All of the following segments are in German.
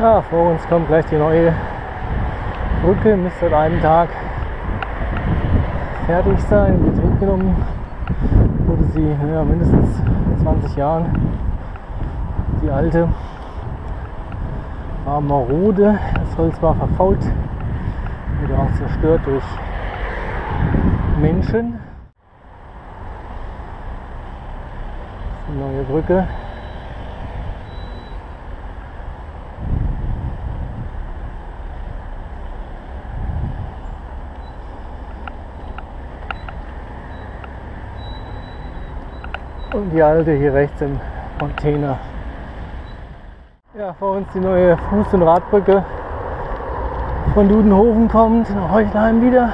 Ja, vor uns kommt gleich die neue Brücke, müsste an einem Tag fertig sein, in Betrieb genommen wurde sie ja, mindestens 20 Jahren. Die alte war marode, das Holz war verfault, wurde auch zerstört durch Menschen. Die neue Brücke. Und die alte hier rechts im Container. Ja, vor uns die neue Fuß- und Radbrücke von Dudenhofen kommt, nach Heuchelheim wieder.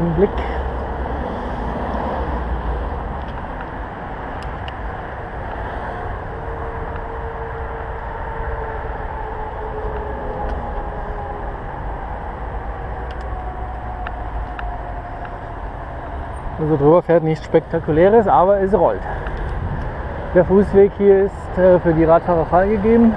Im Blick. Also drüber fährt nichts Spektakuläres, aber es rollt. Der Fußweg hier ist äh, für die Radfahrer freigegeben.